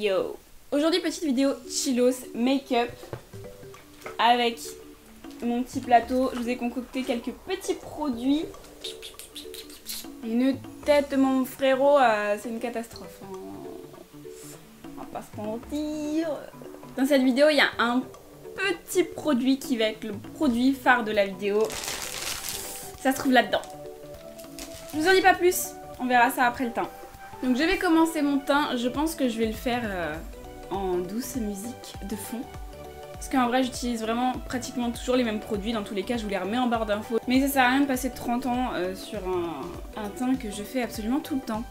Yo Aujourd'hui petite vidéo chillos make-up avec mon petit plateau. Je vous ai concocté quelques petits produits. Une tête mon frérot, euh, c'est une catastrophe. On va pas se mentir. Dans cette vidéo, il y a un petit produit qui va être le produit phare de la vidéo. Ça se trouve là-dedans. Je vous en dis pas plus, on verra ça après le teint. Donc je vais commencer mon teint, je pense que je vais le faire euh, en douce musique de fond. Parce qu'en vrai j'utilise vraiment pratiquement toujours les mêmes produits, dans tous les cas je vous les remets en barre d'infos. Mais ça sert à rien de passer 30 ans euh, sur un, un teint que je fais absolument tout le temps.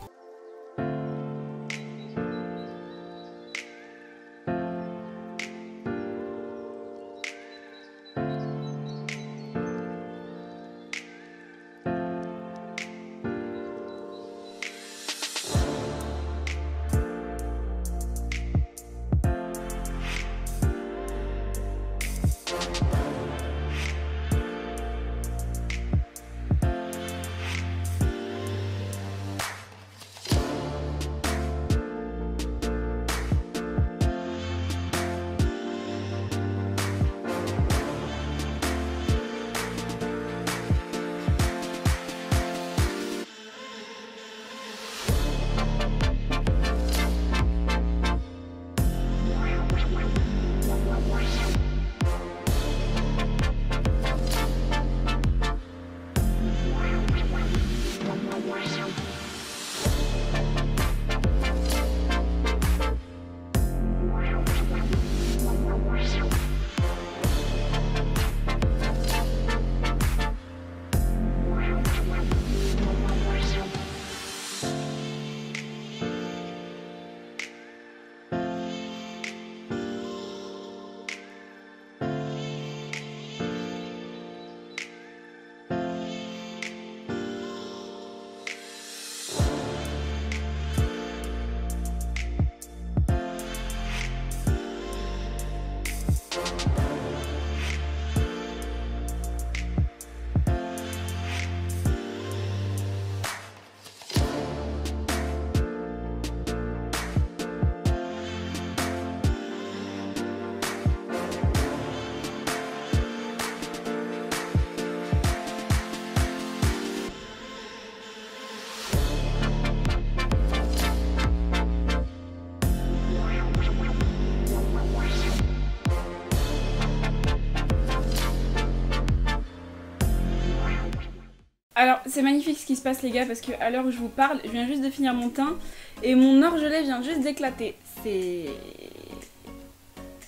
Alors, c'est magnifique ce qui se passe, les gars, parce que à l'heure où je vous parle, je viens juste de finir mon teint et mon orgelet vient juste d'éclater. C'est.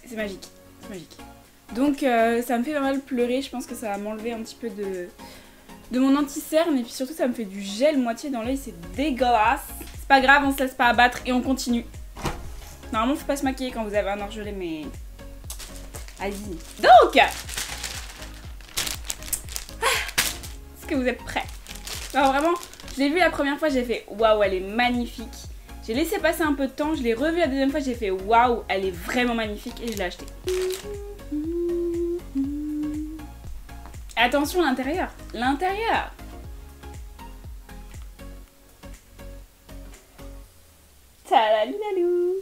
C'est magique. C'est magique. Donc, euh, ça me fait pas mal pleurer. Je pense que ça va m'enlever un petit peu de. de mon anti-cerne. Et puis surtout, ça me fait du gel moitié dans l'œil. C'est dégueulasse. C'est pas grave, on se laisse pas abattre et on continue. Normalement, faut pas se maquiller quand vous avez un orgelet, mais. Allez-y. Donc vous êtes prêts Alors vraiment, je l'ai vu la première fois, j'ai fait waouh, elle est magnifique. J'ai laissé passer un peu de temps, je l'ai revu la deuxième fois, j'ai fait waouh, elle est vraiment magnifique et je l'ai acheté. Attention l'intérieur, l'intérieur. Tadalilalou.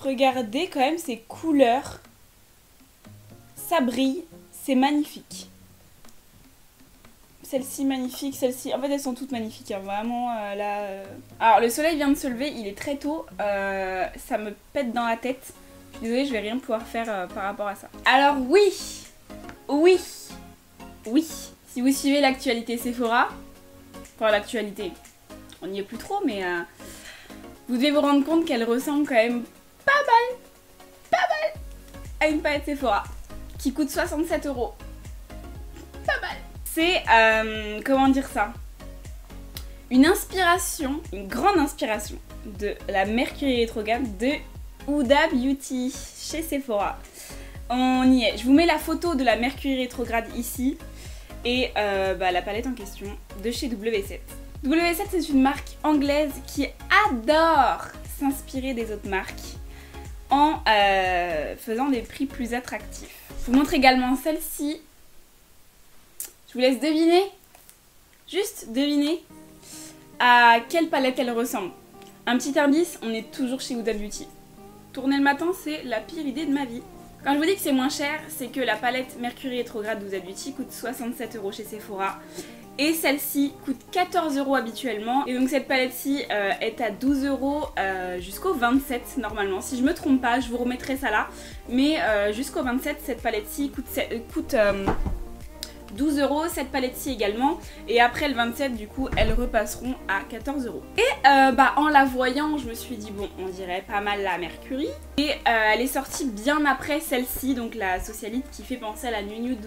Regardez quand même ces couleurs. Ça brille, c'est magnifique celle-ci magnifique, celle-ci. En fait, elles sont toutes magnifiques, hein, vraiment. euh, là, euh. Alors, le soleil vient de se lever, il est très tôt. euh, ça me pète dans la tête. Désolée, je vais rien pouvoir faire par rapport à ça. Alors, oui, oui, oui. Si vous suivez l'actualité Sephora, enfin l'actualité, on n'y est plus trop, mais vous devez vous rendre compte qu'elle ressemble quand même pas mal, pas mal à une palette Sephora qui coûte 67 euros. C'est, euh, comment dire ça? Une inspiration, une grande inspiration de la Mercury rétrograde de Huda Beauty chez Sephora. On y est. Je vous mets la photo de la Mercury rétrograde ici et euh, bah, la palette en question de chez W7. W7 c'est une marque anglaise qui adore s'inspirer des autres marques en euh, faisant des prix plus attractifs. Je vous montre également celle-ci je vous laisse deviner, juste deviner à quelle palette elle ressemble. Un petit indice, on est toujours chez Huda Beauty. tourner le matin, c'est la pire idée de ma vie. Quand je vous dis que c'est moins cher, c'est que la palette Mercury Retrograde Vous Beauty coûte 67 euros chez Sephora. Et celle-ci coûte 14 euros habituellement. Et donc cette palette-ci euh, est à 12 euros euh, jusqu'au 27 normalement. Si je me trompe pas, je vous remettrai ça là. Mais euh, jusqu'au 27, cette palette-ci coûte 12 euros, cette palette-ci également. Et après le 27, du coup, elles repasseront à 14 euros. Et euh, bah, en la voyant, je me suis dit, bon, on dirait pas mal la Mercury. Et euh, elle est sortie bien après celle-ci, donc la socialite qui fait penser à la New Nude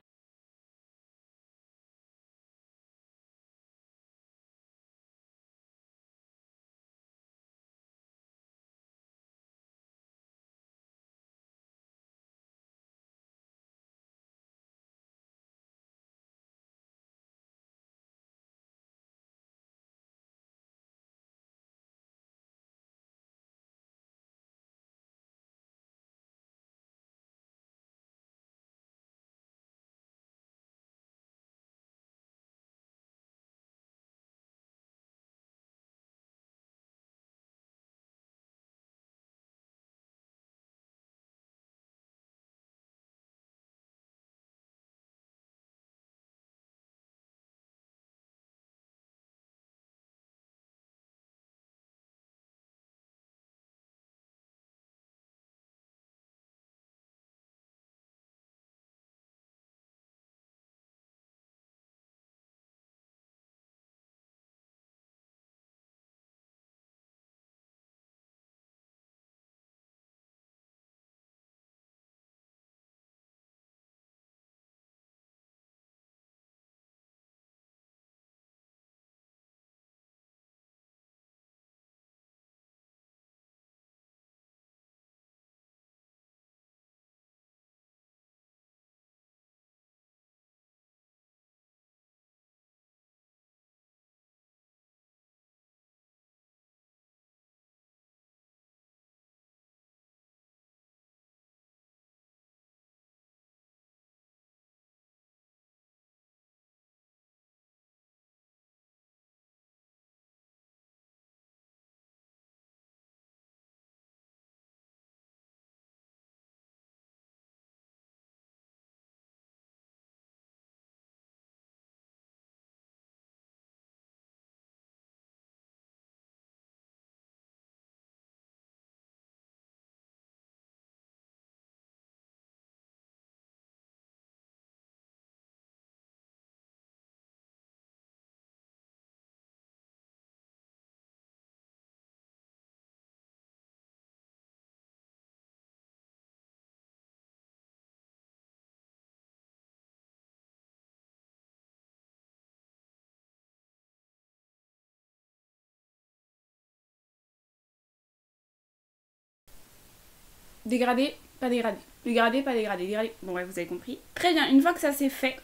Dégradé, pas dégradé. Dégradé, pas dégradé. Dégradé. Bon, ouais, vous avez compris. Très bien, une fois que ça c'est fait,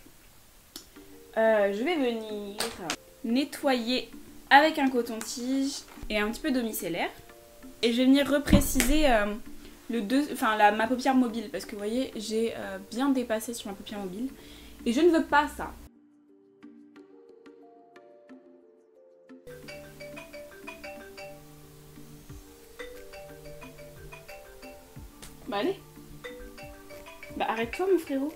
euh, je vais venir nettoyer avec un coton-tige et un petit peu d'eau micellaire. Et je vais venir repréciser euh, le deux, enfin, la, ma paupière mobile parce que vous voyez, j'ai euh, bien dépassé sur ma paupière mobile. Et je ne veux pas ça. Bah allez. Bah arrête-toi mon frérot.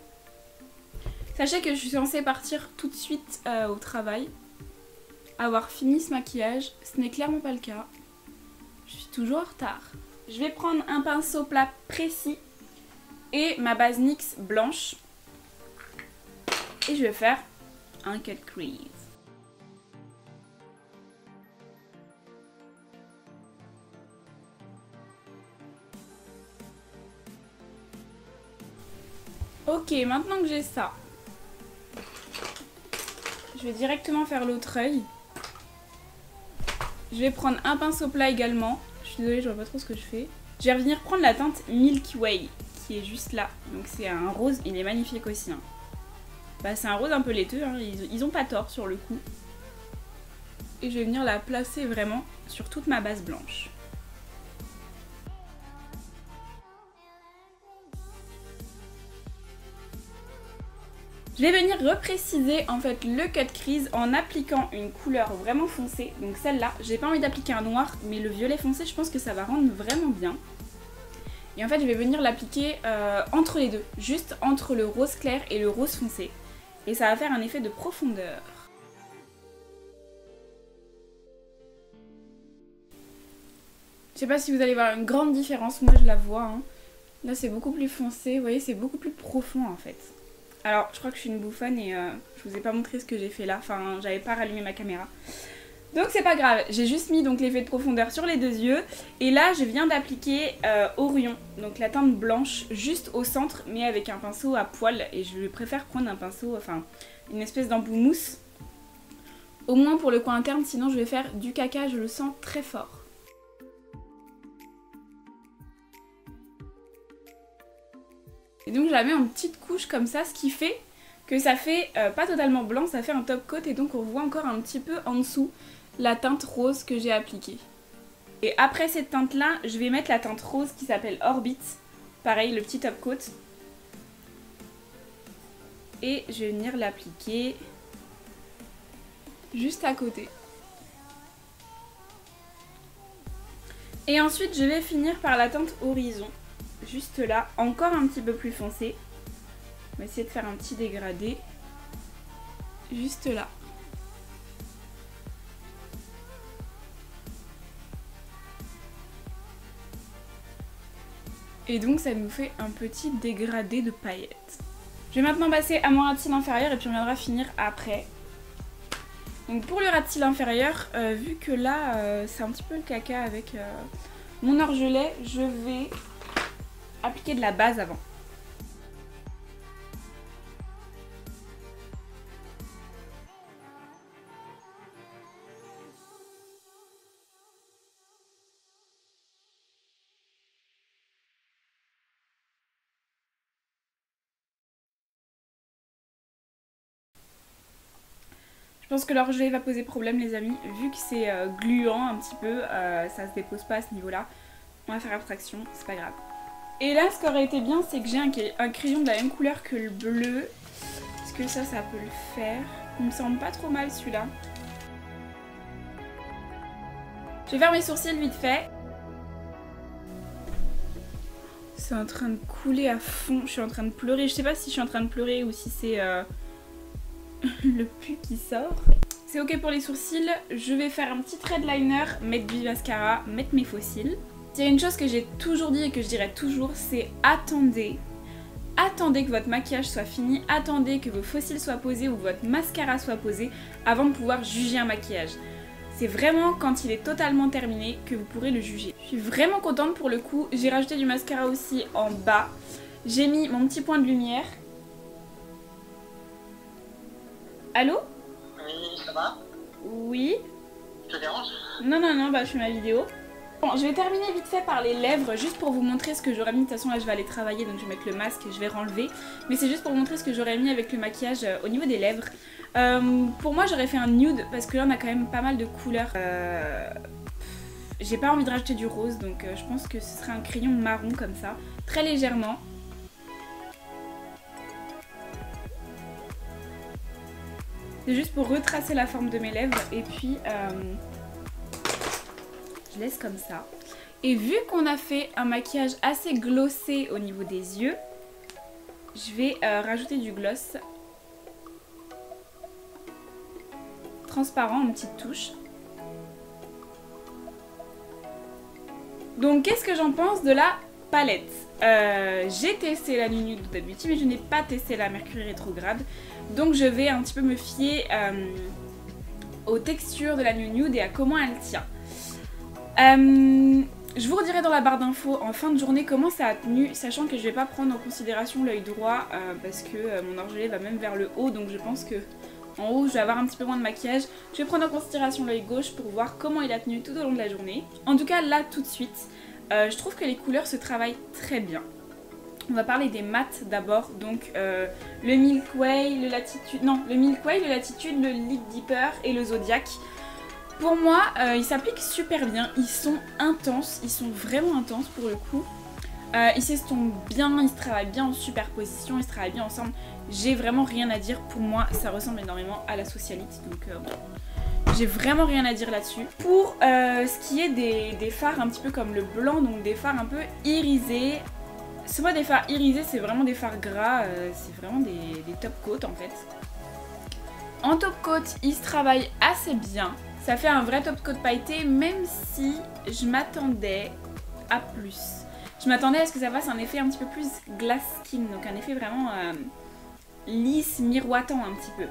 Sachez que je suis censée partir tout de suite euh, au travail. Avoir fini ce maquillage. Ce n'est clairement pas le cas. Je suis toujours en retard. Je vais prendre un pinceau plat précis et ma base NYX blanche. Et je vais faire un cut crease. Ok, maintenant que j'ai ça, je vais directement faire l'autre œil. Je vais prendre un pinceau plat également. Je suis désolée, je vois pas trop ce que je fais. Je vais revenir prendre la teinte Milky Way, qui est juste là. Donc c'est un rose, il est magnifique aussi. Hein. Bah, c'est un rose un peu laiteux, hein. ils, ils ont pas tort sur le coup. Et je vais venir la placer vraiment sur toute ma base blanche. Je vais venir repréciser en fait le cut crease en appliquant une couleur vraiment foncée. Donc celle-là, j'ai pas envie d'appliquer un noir, mais le violet foncé, je pense que ça va rendre vraiment bien. Et en fait, je vais venir l'appliquer euh, entre les deux, juste entre le rose clair et le rose foncé. Et ça va faire un effet de profondeur. Je sais pas si vous allez voir une grande différence, moi je la vois. Hein. Là c'est beaucoup plus foncé, vous voyez c'est beaucoup plus profond en fait. Alors je crois que je suis une bouffonne et euh, je vous ai pas montré ce que j'ai fait là, enfin j'avais pas rallumé ma caméra. Donc c'est pas grave, j'ai juste mis donc l'effet de profondeur sur les deux yeux. Et là je viens d'appliquer euh, Orion, donc la teinte blanche juste au centre mais avec un pinceau à poil. Et je préfère prendre un pinceau, enfin une espèce d'embout mousse. Au moins pour le coin interne, sinon je vais faire du caca, je le sens très fort. Et donc je la mets en petite couche comme ça, ce qui fait que ça fait euh, pas totalement blanc, ça fait un top coat et donc on voit encore un petit peu en dessous la teinte rose que j'ai appliquée. Et après cette teinte là, je vais mettre la teinte rose qui s'appelle Orbit, pareil le petit top coat. Et je vais venir l'appliquer juste à côté. Et ensuite je vais finir par la teinte Horizon juste là, encore un petit peu plus foncé. On va essayer de faire un petit dégradé. Juste là. Et donc ça nous fait un petit dégradé de paillettes. Je vais maintenant passer à mon ras inférieur et puis on viendra finir après. Donc pour le ras inférieur, euh, vu que là euh, c'est un petit peu le caca avec euh, mon orgelet, je vais appliquer de la base avant. Je pense que l'orgelet va poser problème les amis, vu que c'est euh, gluant un petit peu, euh, ça se dépose pas à ce niveau là. On va faire abstraction, c'est pas grave. Et là, ce qui aurait été bien, c'est que j'ai un, crayon de la même couleur que le bleu. Est-ce que ça, ça peut le faire? Il me semble pas trop mal celui-là. Je vais faire mes sourcils vite fait. C'est en train de couler à fond. Je suis en train de pleurer. Je sais pas si je suis en train de pleurer ou si c'est euh, le pu qui sort. C'est ok pour les sourcils. Je vais faire un petit trait de liner, mettre du mascara, mettre mes fossiles. Il y a une chose que j'ai toujours dit et que je dirais toujours, c'est attendez. Attendez que votre maquillage soit fini, attendez que vos fossiles soient posés ou votre mascara soit posé avant de pouvoir juger un maquillage. C'est vraiment quand il est totalement terminé que vous pourrez le juger. Je suis vraiment contente pour le coup. J'ai rajouté du mascara aussi en bas. J'ai mis mon petit point de lumière. Allô? Oui, ça va? Oui. Je te dérange? Non, non, non, bah je fais ma vidéo. Je vais terminer vite fait par les lèvres, juste pour vous montrer ce que j'aurais mis. De toute façon, là, je vais aller travailler, donc je vais mettre le masque, je vais renlever. Mais c'est juste pour montrer ce que j'aurais mis avec le maquillage euh, au niveau des lèvres. Euh, pour moi, j'aurais fait un nude, parce que là, on a quand même pas mal de couleurs. Euh, j'ai pas envie de rajouter du rose, donc je pense que ce serait un crayon marron comme ça, très légèrement. C'est juste pour retracer la forme de mes lèvres et puis je laisse comme ça. Et vu qu'on a fait un maquillage assez glossé au niveau des yeux, je vais euh, rajouter du gloss transparent en petite touche. Donc qu'est-ce que j'en pense de la palette? Euh, J'ai testé la Nude de Beauty mais je n'ai pas testé la Mercury rétrograde. Donc je vais un petit peu me fier euh, aux textures de la Nude et à comment elle tient. Euh, je vous redirai dans la barre d'infos en fin de journée comment ça a tenu, sachant que je vais pas prendre en considération l'œil droit euh, parce que euh, mon orgelet va même vers le haut, donc je pense que en haut je vais avoir un petit peu moins de maquillage. Je vais prendre en considération l'œil gauche pour voir comment il a tenu tout au long de la journée. En tout cas là tout de suite, je trouve que les couleurs se travaillent très bien. On va parler des mats d'abord, donc le Milk Way, le Latitude, non le Milk Way, le Latitude, le Lip Deeper et le Zodiac. Pour moi, euh, ils s'appliquent super bien, ils sont intenses, ils sont vraiment intenses pour le coup. Euh, ils s'estompent bien, ils se travaillent bien en superposition, ils se travaillent bien ensemble. J'ai vraiment rien à dire, pour moi ça ressemble énormément à la socialite, donc euh, J'ai vraiment rien à dire là-dessus. Pour ce qui est des, fards un petit peu comme le blanc, donc des fards un peu irisés, c'est pas des fards irisés, c'est vraiment des fards gras, c'est vraiment des, des top coats en fait. En top coat, il se travaille assez bien. Ça fait un vrai top coat pailleté, même si je m'attendais à plus. Je m'attendais à ce que ça fasse un effet un petit peu plus glass skin, donc un effet vraiment euh, lisse, miroitant un petit peu.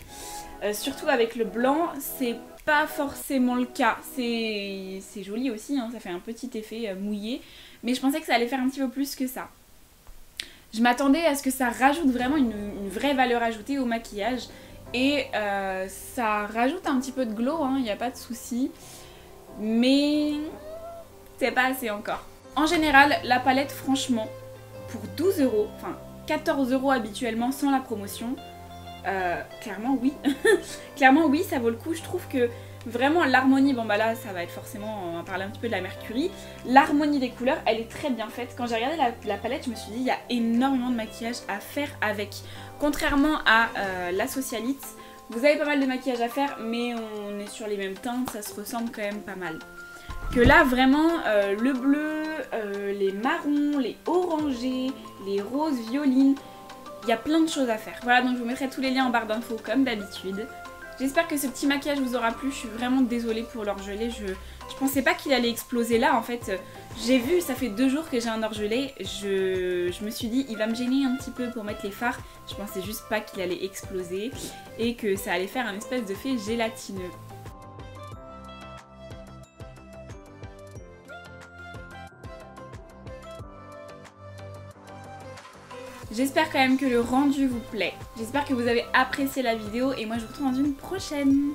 Euh, surtout avec le blanc, c'est pas forcément le cas. C'est joli aussi, hein, ça fait un petit effet euh, mouillé, mais je pensais que ça allait faire un petit peu plus que ça. Je m'attendais à ce que ça rajoute vraiment une, vraie valeur ajoutée au maquillage. Et euh, ça rajoute un petit peu de glow, il hein, n'y a pas de souci. Mais c'est pas assez encore. En général, la palette, franchement, pour 12 euros, enfin 14 euros habituellement sans la promotion, euh, clairement oui. clairement oui, ça vaut le coup. Je trouve que vraiment l'harmonie, bon bah là ça va être forcément, on va parler un petit peu de la mercury. L'harmonie des couleurs, elle est très bien faite. Quand j'ai regardé la, palette, je me suis dit il y a énormément de maquillage à faire avec. Contrairement à euh, la socialite, vous avez pas mal de maquillage à faire, mais on est sur les mêmes teintes, ça se ressemble quand même pas mal. Que là, vraiment, euh, le bleu, euh, les marrons, les orangés, les roses, violines, il y a plein de choses à faire. Voilà, donc je vous mettrai tous les liens en barre d'infos comme d'habitude. J'espère que ce petit maquillage vous aura plu. Je suis vraiment désolée pour l'orgelé. Je, je pensais pas qu'il allait exploser là. En fait, j'ai vu, ça fait deux jours que j'ai un orgelé. Je, je, me suis dit, il va me gêner un petit peu pour mettre les fards. Je pensais juste pas qu'il allait exploser et que ça allait faire un espèce de fait gélatineux. J'espère quand même que le rendu vous plaît. J'espère que vous avez apprécié la vidéo et moi je vous retrouve dans une prochaine.